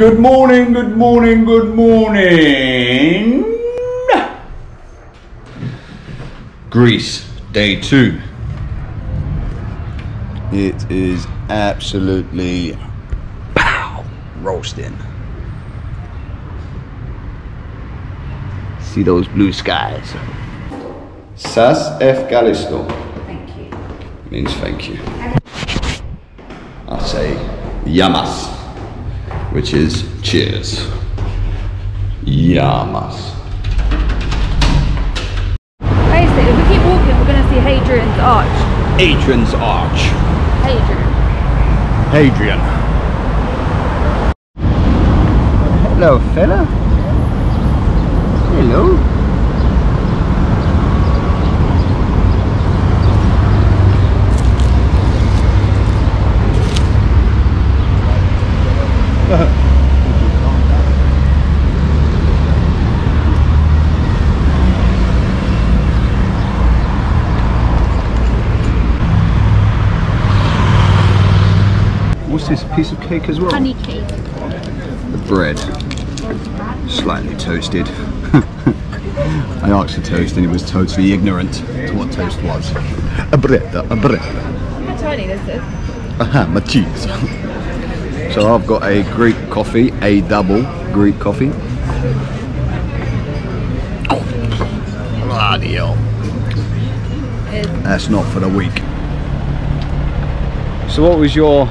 Good morning, good morning, good morning. Greece, day two. It is absolutely pow roasting. See those blue skies. Sas efkalisto Thank you. means thank you. I'll say yamas, which is cheers. Yamas. Basically, if we keep walking, we're going to see Hadrian's Arch. Adrian's Arch. Hadrian. Hadrian. Hello, fella. Hello. What's this piece of cake as well? Honey cake. The bread, slightly toasted. I asked for toast and he was totally ignorant to what toast was. A bread, a bread. How tiny this is. Aha, my cheese. So I've got a Greek coffee, a double Greek coffee. Oh, bloody hell. That's not for the weak. So what was your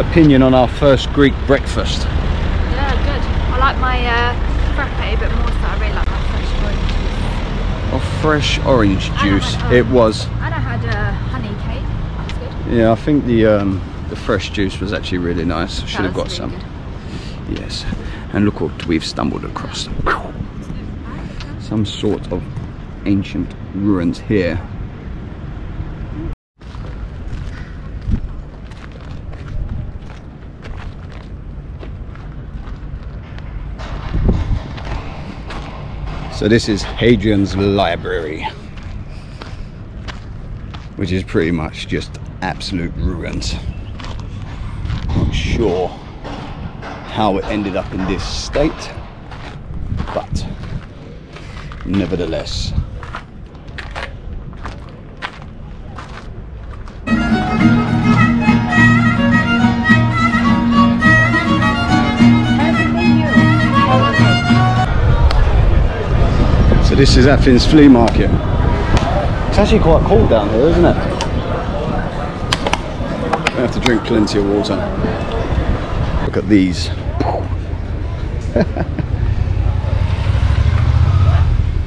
opinion on our first Greek breakfast? yeah, good. I like my uh, frappe, but more so I really like my fresh orange juice. Of fresh orange juice. had, um, It was. And I had a honey cake. That was good. Yeah, I think the um, the fresh juice was actually really nice. Should have got some. really Yes. And look what we've stumbled across. Some sort of ancient ruins here. So this is Hadrian's library, which is pretty much just absolute ruins. Not sure how it ended up in this state, but nevertheless. So this is Athens flea market. It's actually quite cold down here, isn't it? Have to drink plenty of water. Look at these.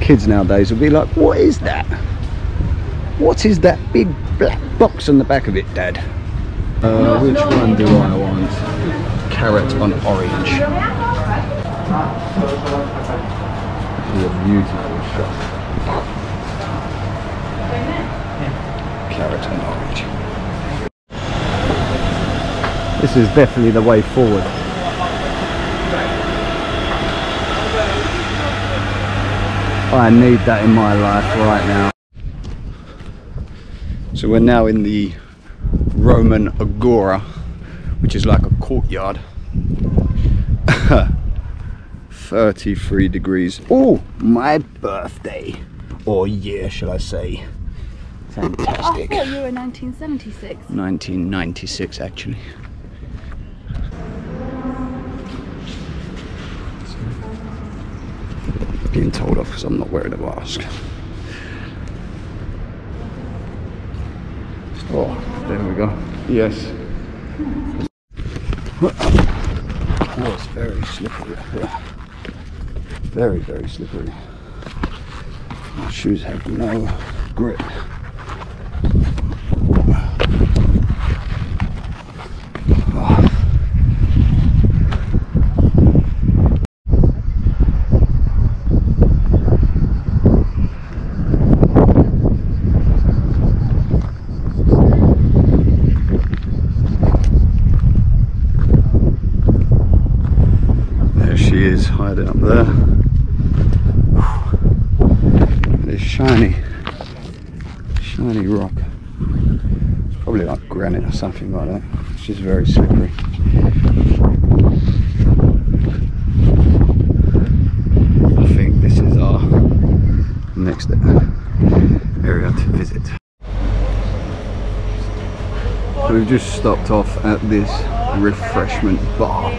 Kids nowadays will be like, what is that? What is that big black box on the back of it, Dad? Uh, which one do I want? Carrot on orange. This is a beautiful shop. Carrot and orange. This is definitely the way forward. I need that in my life right now. So we're now in the Roman Agora, which is like a courtyard. 33 degrees. Oh, my birthday. Or year, shall I say. Fantastic. I Fantastic. thought you were 1976. 1996 actually. Told off because I'm not wearing a mask. Oh, there we go. Yes. Oh, it's very slippery here. Very, very slippery. My shoes have no grip. There is, hiding up there. This shiny, shiny rock. It's probably like granite or something like that. which is very slippery. I think this is our next area to visit. We've just stopped off at this refreshment bar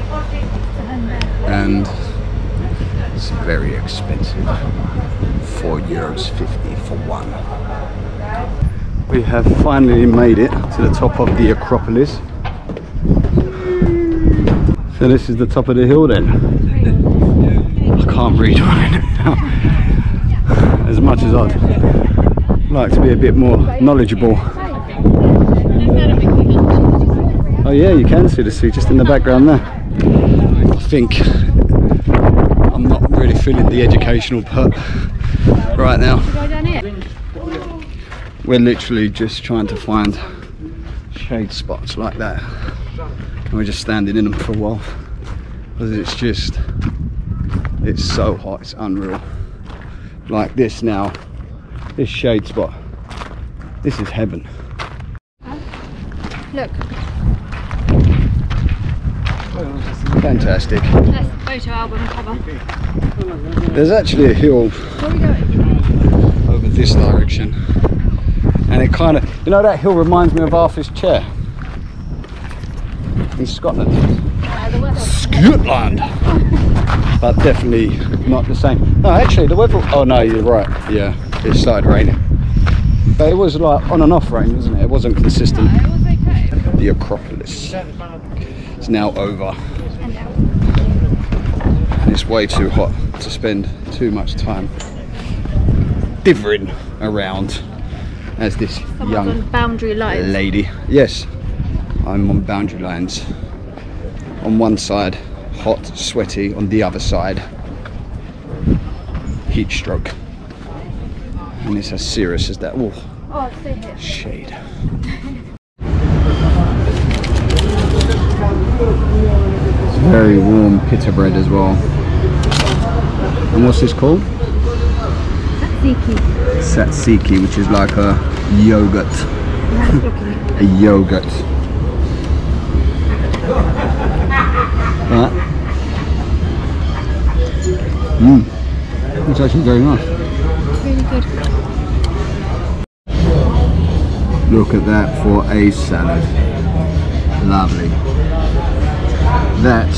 and it's very expensive. Four euros fifty for one. We have finally made it to the top of the Acropolis. So this is the top of the hill then. I can't read right now. As much as I'd like to be a bit more knowledgeable. Oh yeah, you can see the sea just in the background there. I think really feeling the educational part right now. Go down here. We're literally just trying to find shade spots like that. And we're just standing in them for a while. Because it's just, it's so hot, it's unreal. Like this now, this shade spot, this is heaven. Look, Fantastic. Photo album cover. There's actually a hill Where are we going? over this direction. And it kind of, you know that hill reminds me of Arthur's chair in Scotland. Uh. Scotland! but definitely not the same. No, actually the weather, oh no, you're right. Yeah, it started raining. But it was like on and off rain, wasn't it? It wasn't consistent. It was okay. The Acropolis. It's now over. And out. and it's way too hot to spend too much time dithering around as this Someone's young on boundary lines. lady. Yes, I'm on boundary lines. On one side, hot, sweaty. On the other side, heat stroke. And it's as serious as that. Oh, Oh, stay here. shade. It's very warm pita bread as well. And what's this called? Ziki. Tzatziki, which is like a yogurt. a yogurt. Right. Mmm. It's actually very nice. Really good. Look at that for a salad. Lovely. That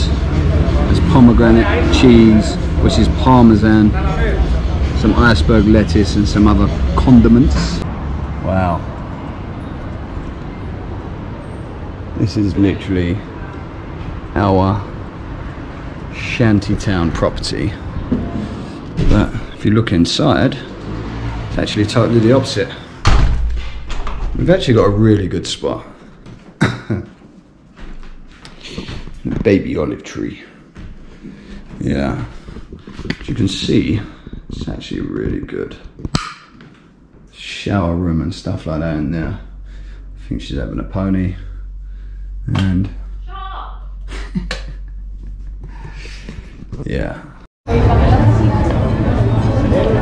is pomegranate cheese, which is parmesan, some iceberg lettuce, and some other condiments. Wow. This is literally our shantytown property. But if you look inside, it's actually totally the opposite. We've actually got a really good spot. Baby olive tree. Yeah. You can see, it's actually really good. Shower room and stuff like that in there. I think she's having a pony. And yeah.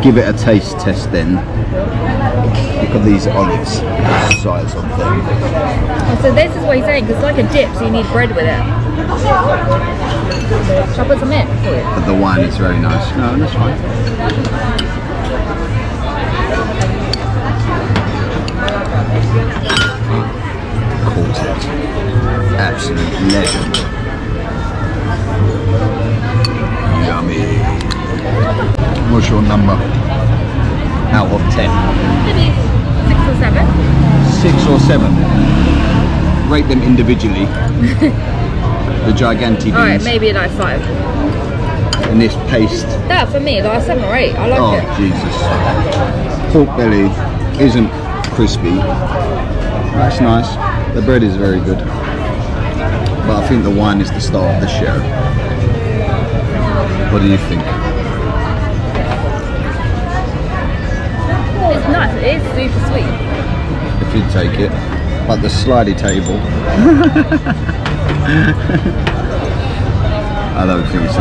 Give it a taste test then. Look at these olives, size of them. So this is what he's saying, it's like a dip, so you need bread with it. Shall I put some in for you? But the wine is very nice. No, that's fine. Caught it. Absolute legend. Yummy. What's your number? Out of ten. Maybe six or seven. Six or seven. Rate them individually. the giganti beans Alright, maybe like five. and this paste That for me, like seven or eight. I like Oh, it. Oh Jesus. Pork belly isn't crispy. That's nice. The bread is very good. But I think the wine is the star of the show. What do you think? It's nice. It is super sweet. If you take it. But the slidey table. I love it was going to.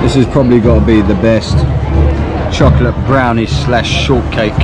This has probably got to be the best chocolate brownie slash shortcake